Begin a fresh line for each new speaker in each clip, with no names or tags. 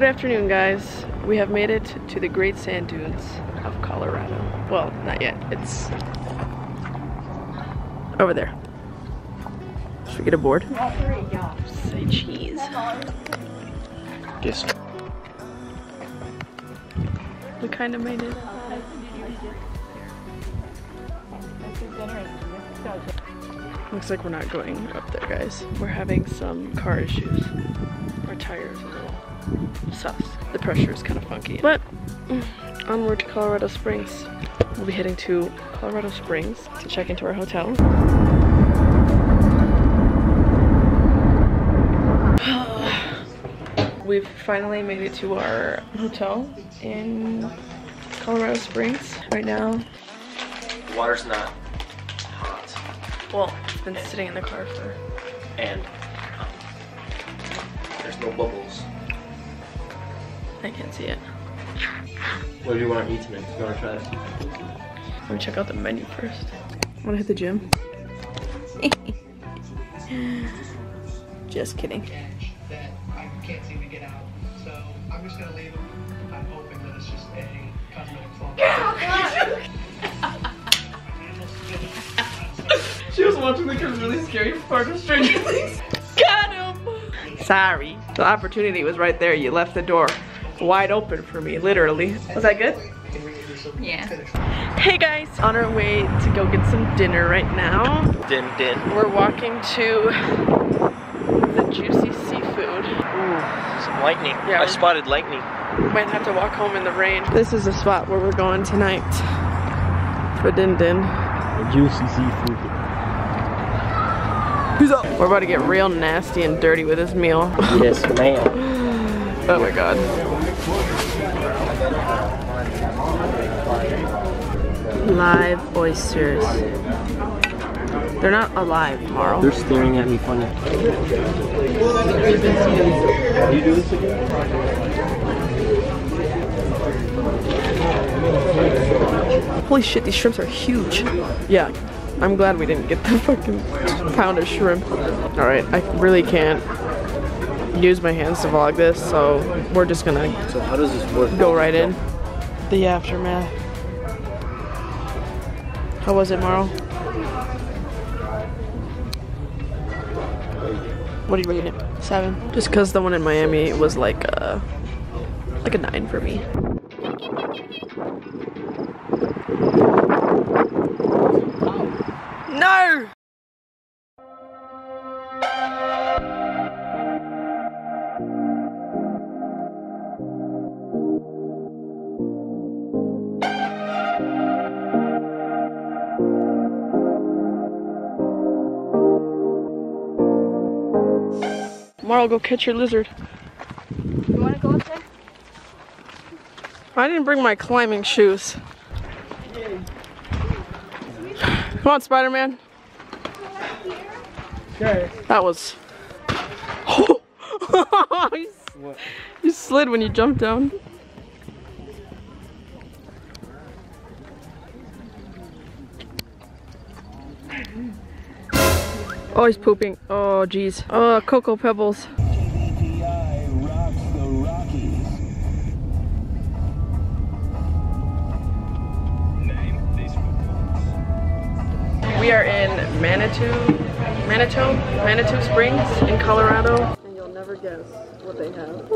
Good afternoon, guys. We have made it to the Great Sand Dunes of Colorado. Well, not yet. It's over there. Should we get a board? Say cheese.
Guess.
We kind of made it. Looks like we're not going up there, guys. We're having some car issues. Our tires are a little sus. The pressure is kind of funky. But onward to Colorado Springs. We'll be heading to Colorado Springs to check into our hotel. We've finally made it to our hotel in Colorado Springs right now.
The water's not hot.
Well, it's been sitting in the car for
And um, there's no bubbles.
I can't see it.
What do you want to eat tonight? You want to try it?
Let me check out the menu first. Wanna hit the gym? Just kidding.
that I can't seem to get out. So I'm just gonna leave him. I'm hoping that it's just a cosmetic flaw.
She was watching like a really scary part of Stranger Things. Got him! Sorry. The opportunity was right there. You left the door wide open for me, literally. Was that good?
Yeah.
Hey guys, on our way to go get some dinner right now.
Din din.
We're walking to the Juicy Seafood.
Ooh, some lightning.
Yeah.
I spotted lightning.
Might have to walk home in the rain. This is the spot where we're going tonight for Din Din.
The Juicy seafood. Who's up?
We're about to get real nasty and dirty with this meal.
Yes, ma'am.
oh my god. Live oysters. They're not alive, Marl.
They're staring at me funny. you do this again?
Holy shit, these shrimps are huge. Yeah, I'm glad we didn't get the fucking pound of shrimp. Alright, I really can't use my hands to vlog this, so we're just gonna
So how does this work?
go right in. The aftermath. How was it, Marl? What are you rating it? Seven. Just because the one in Miami was like a like a nine for me. Marl, go catch your lizard.
You wanna go up there?
I didn't bring my climbing shoes. Come on, Spider-Man.
Okay.
That was. s- you slid when you jumped down. Oh, he's pooping. Oh, geez. Oh, Cocoa Pebbles. We are in Manitou, Manitou, Manitou Springs in Colorado. And you'll never guess what they have.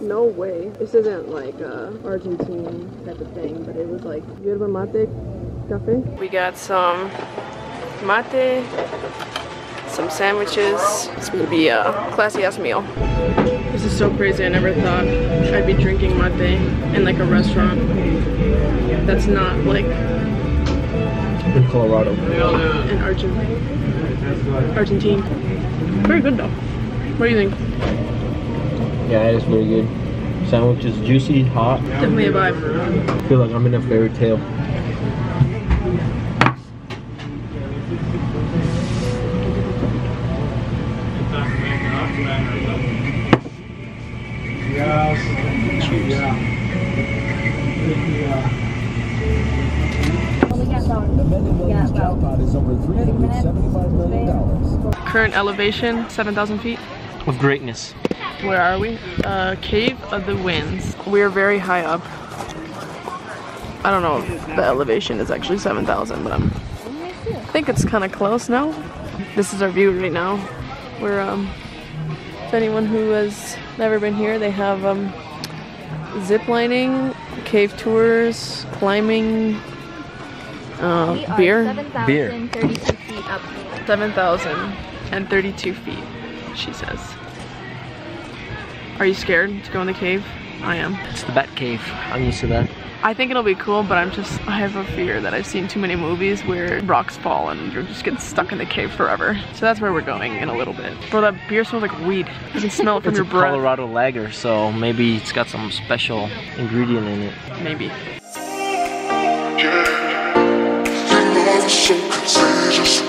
No way. This isn't like a Argentine type of thing, but it was like yerba mate cafe. We got some mate, some sandwiches. It's gonna be a classy ass meal. This is so crazy. I never thought I'd be drinking mate in like a restaurant. That's not like
In Colorado.
in Argentina. Argentine. Very good though. What do you think?
Yeah, it is very good. Sandwich is juicy, hot.
Definitely a vibe.
I feel like I'm in a fairy tale.
Current elevation, 7,000 feet.
Of greatness.
Where are we? Uh, Cave of the Winds. We are very high up. I don't know if the elevation is actually 7,000, but I'm, I think it's kind of close now. This is our view right now. We're, um, if anyone who has never been here, they have, um, zip lining, cave tours, climbing, uh,
We are
beer.
7,032 feet
7,032 feet, she says. Are you scared to go in the cave? I am.
It's the Bat Cave. I'm used to that.
I think it'll be cool, but I'm just, I have a fear that I've seen too many movies where rocks fall and you just get stuck in the cave forever. So that's where we're going in a little bit. Bro, that beer smells like weed. You can smell it from
It's
your
a
breath.
Colorado lager, so maybe it's got some special ingredient in it.
Maybe.
Your love is so contagious. Yeah,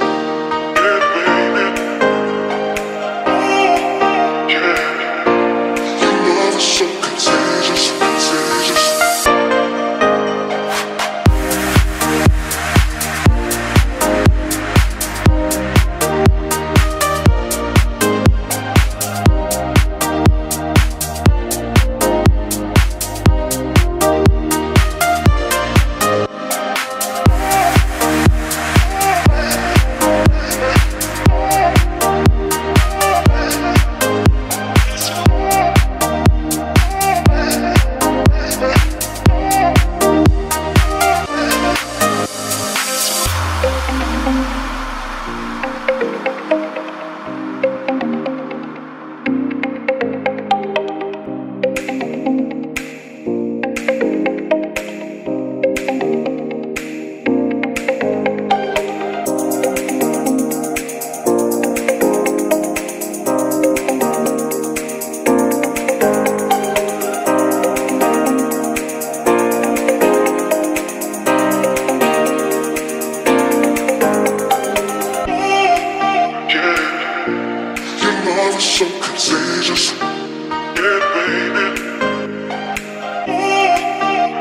so contagious. Yeah, baby.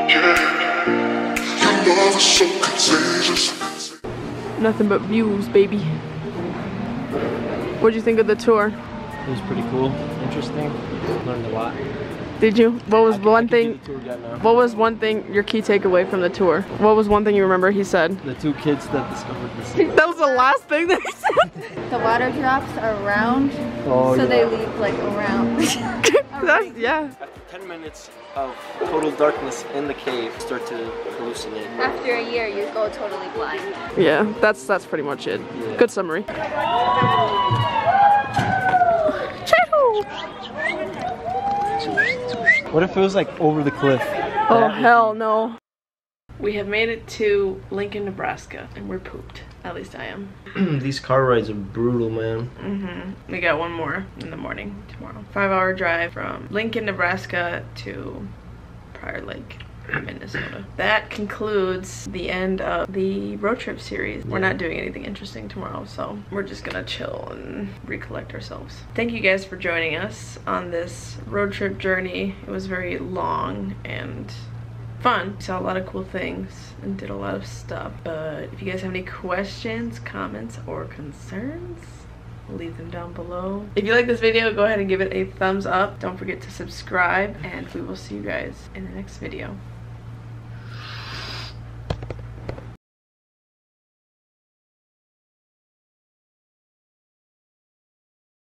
Yeah. Your love is so contagious.
Nothing but views, baby. What'd you think of the tour?
It was pretty cool, interesting. Learned a lot.
Did you? What was
I
one thing?
the tour guide now.
What was one thing, your key takeaway from the tour? What was one thing you remember he said?
The two kids that discovered the sea.
That was the last thing that he said.
The water drops are round,
Oh,
so
yeah.
they leave like around.
That's, yeah.
After 10 minutes of total darkness in the cave, start to hallucinate.
After a year, you go totally blind.
Yeah, that's that's pretty much it.
Yeah.
Good summary.
What if it was like over the cliff?
Oh hell no. We have made it to Lincoln, Nebraska, and we're pooped. At least I am.
These car rides are brutal, man.
Mm-hmm. We got one more in the morning tomorrow. Five hour drive from Lincoln, Nebraska to Prior Lake, Minnesota. That concludes the end of the road trip series. We're not doing anything interesting tomorrow, so we're just gonna chill and recollect ourselves. Thank you guys for joining us on this road trip journey. It was very long and fun. Saw a lot of cool things and did a lot of stuff. But if you guys have any questions, comments, or concerns, leave them down below. If you like this video, go ahead and give it a thumbs up. Don't forget to subscribe, and we will see you guys in the next video.